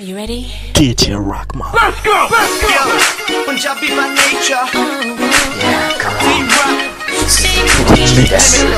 Are you ready? DJ Rockman. Let's go! Let's go! Yo, Punjabi by nature. Yeah, come on. We rock. DJ Records. Get some.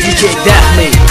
DJ Daphne.